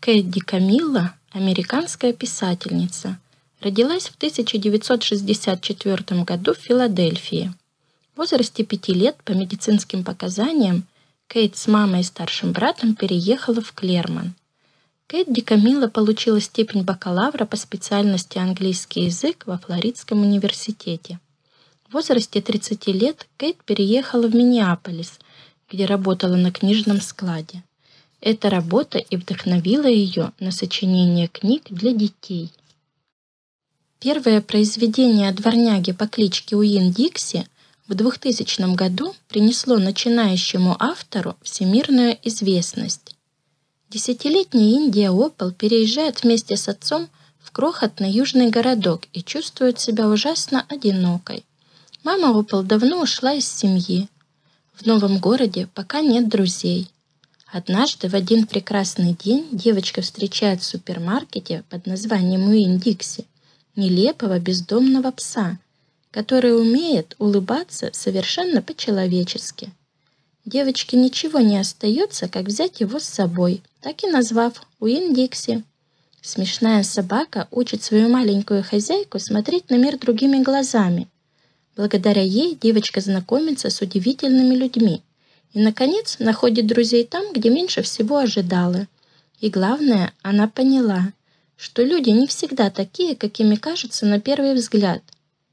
Кэдди Камилла – американская писательница. Родилась в 1964 году в Филадельфии. В возрасте пяти лет по медицинским показаниям Кейт с мамой и старшим братом переехала в Клермон. Кейт Камилла получила степень бакалавра по специальности английский язык во Флоридском университете. В возрасте 30 лет Кейт переехала в Миннеаполис, где работала на книжном складе. Эта работа и вдохновила ее на сочинение книг для детей. Первое произведение о дворняге по кличке Уин Дикси в 2000 году принесло начинающему автору всемирную известность. Десятилетний Индия Опол переезжает вместе с отцом в крохотный южный городок и чувствует себя ужасно одинокой. Мама Опол давно ушла из семьи. В новом городе пока нет друзей. Однажды в один прекрасный день девочка встречает в супермаркете под названием Уин Дикси нелепого бездомного пса, который умеет улыбаться совершенно по-человечески. Девочке ничего не остается, как взять его с собой, так и назвав Уин Дикси. Смешная собака учит свою маленькую хозяйку смотреть на мир другими глазами. Благодаря ей девочка знакомится с удивительными людьми – и, наконец, находит друзей там, где меньше всего ожидала. И главное, она поняла, что люди не всегда такие, какими кажутся на первый взгляд.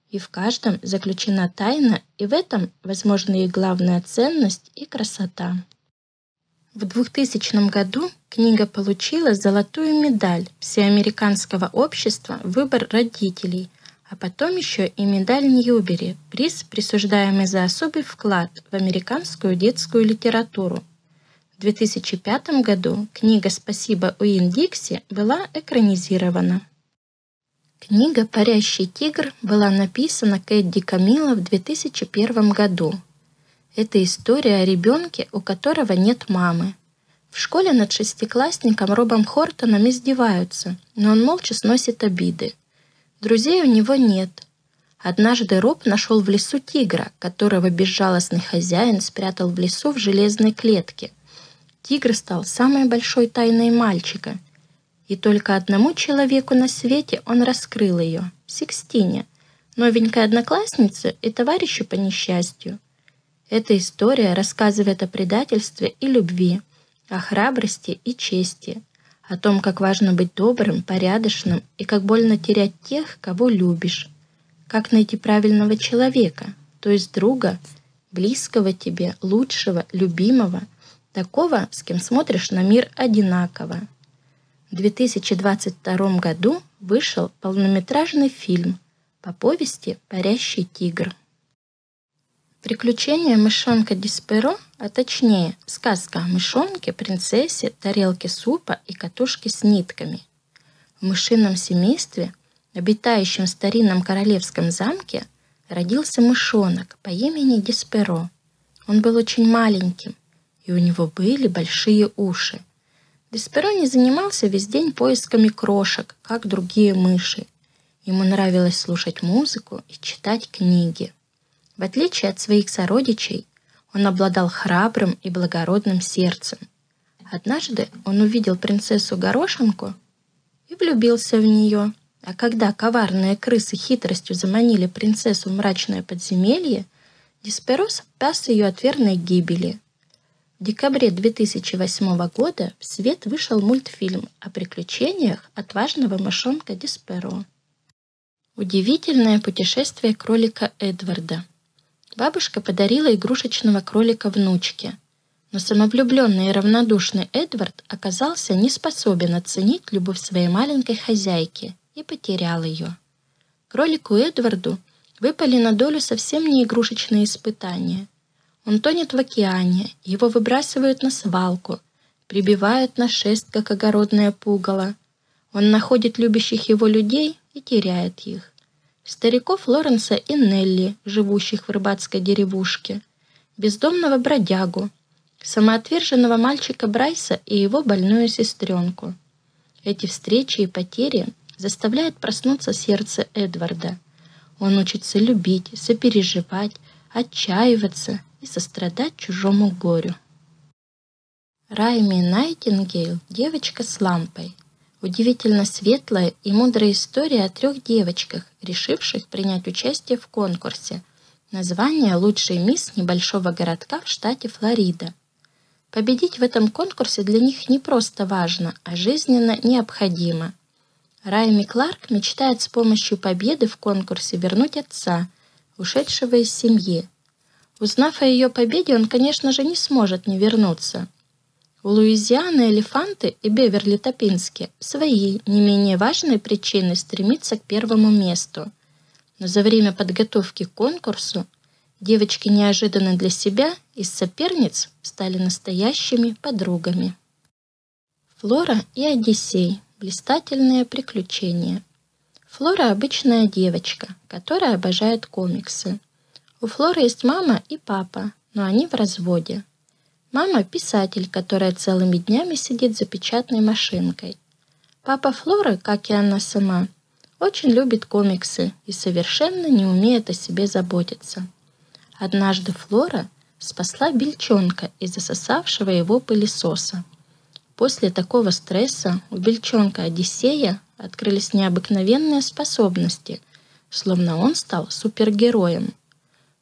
И в каждом заключена тайна, и в этом, возможно, и главная ценность и красота. В 2000 году книга получила золотую медаль Всеамериканского общества «Выбор родителей», а потом еще и медаль Ньюбери, приз, присуждаемый за особый вклад в американскую детскую литературу. В 2005 году книга «Спасибо, Уин Дикси» была экранизирована. Книга «Парящий тигр» была написана Кэдди Камилла в 2001 году. Это история о ребенке, у которого нет мамы. В школе над шестиклассником Робом Хортоном издеваются, но он молча сносит обиды. Друзей у него нет. Однажды Роб нашел в лесу тигра, которого безжалостный хозяин спрятал в лесу в железной клетке. Тигр стал самой большой тайной мальчика. И только одному человеку на свете он раскрыл ее — Сикстине, новенькой однокласснице и товарищу по несчастью. Эта история рассказывает о предательстве и любви, о храбрости и чести, о том, как важно быть добрым, порядочным и как больно терять тех, кого любишь. Как найти правильного человека, то есть друга, близкого тебе, лучшего, любимого, такого, с кем смотришь на мир одинаково. В 2022 году вышел полнометражный фильм по повести «Парящий тигр». Приключения мышонка Дисперо, а точнее сказка о мышонке, принцессе, тарелке супа и катушке с нитками. В мышином семействе, обитающем в старинном королевском замке, родился мышонок по имени Дисперо. Он был очень маленьким, и у него были большие уши. Дисперо не занимался весь день поисками крошек, как другие мыши. Ему нравилось слушать музыку и читать книги. В отличие от своих сородичей, он обладал храбрым и благородным сердцем. Однажды он увидел принцессу Горошинку и влюбился в нее. А когда коварные крысы хитростью заманили принцессу в мрачное подземелье, Дисперос спас ее от верной гибели. В декабре 2008 года в свет вышел мультфильм о приключениях отважного мышонка Дисперо. Удивительное путешествие кролика Эдварда – Бабушка подарила игрушечного кролика внучке. Но самовлюбленный и равнодушный Эдвард оказался не способен оценить любовь своей маленькой хозяйки и потерял ее. Кролику Эдварду выпали на долю совсем не игрушечные испытания. Он тонет в океане, его выбрасывают на свалку, прибивают на шест, как огородное пугало. Он находит любящих его людей и теряет их стариков Лоренса и Нелли, живущих в рыбацкой деревушке, бездомного бродягу, самоотверженного мальчика Брайса и его больную сестренку. Эти встречи и потери заставляют проснуться сердце Эдварда. Он учится любить, сопереживать, отчаиваться и сострадать чужому горю. Райми Найтингейл «Девочка с лампой». Удивительно светлая и мудрая история о трех девочках, решивших принять участие в конкурсе. Название «Лучший мисс небольшого городка в штате Флорида». Победить в этом конкурсе для них не просто важно, а жизненно необходимо. Райми Кларк мечтает с помощью победы в конкурсе вернуть отца, ушедшего из семьи. Узнав о ее победе, он, конечно же, не сможет не вернуться – у Луизианы Элефанты и Беверли Топински свои, не менее важные причины стремиться к первому месту. Но за время подготовки к конкурсу девочки неожиданно для себя из соперниц стали настоящими подругами. Флора и Одиссей. Блистательные приключения. Флора – обычная девочка, которая обожает комиксы. У Флоры есть мама и папа, но они в разводе. Мама – писатель, которая целыми днями сидит за печатной машинкой. Папа Флоры, как и она сама, очень любит комиксы и совершенно не умеет о себе заботиться. Однажды Флора спасла бельчонка из засосавшего его пылесоса. После такого стресса у бельчонка Одиссея открылись необыкновенные способности, словно он стал супергероем.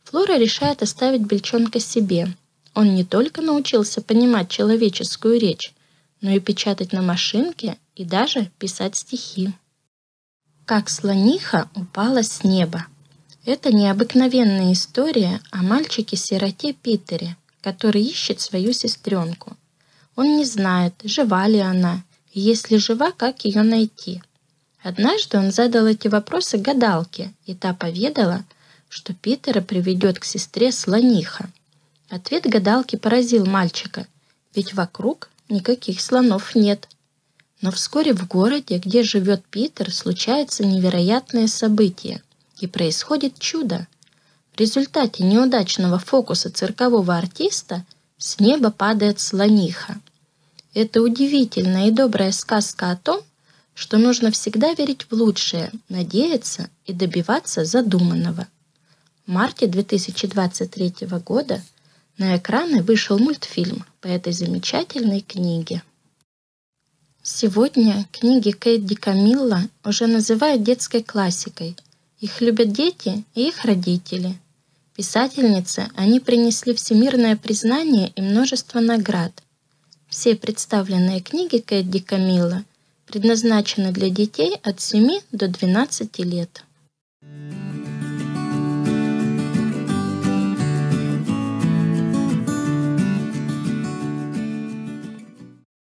Флора решает оставить бельчонка себе – он не только научился понимать человеческую речь, но и печатать на машинке и даже писать стихи. Как слониха упала с неба. Это необыкновенная история о мальчике-сироте Питере, который ищет свою сестренку. Он не знает, жива ли она, и если жива, как ее найти. Однажды он задал эти вопросы гадалке, и та поведала, что Питера приведет к сестре слониха. Ответ гадалки поразил мальчика, ведь вокруг никаких слонов нет. Но вскоре в городе, где живет Питер, случается невероятное событие, и происходит чудо. В результате неудачного фокуса циркового артиста с неба падает слониха. Это удивительная и добрая сказка о том, что нужно всегда верить в лучшее, надеяться и добиваться задуманного. В марте 2023 года – на экраны вышел мультфильм по этой замечательной книге. Сегодня книги Кейт Камилла уже называют детской классикой. Их любят дети и их родители. Писательницы они принесли всемирное признание и множество наград. Все представленные книги Кейт Камилла предназначены для детей от 7 до 12 лет.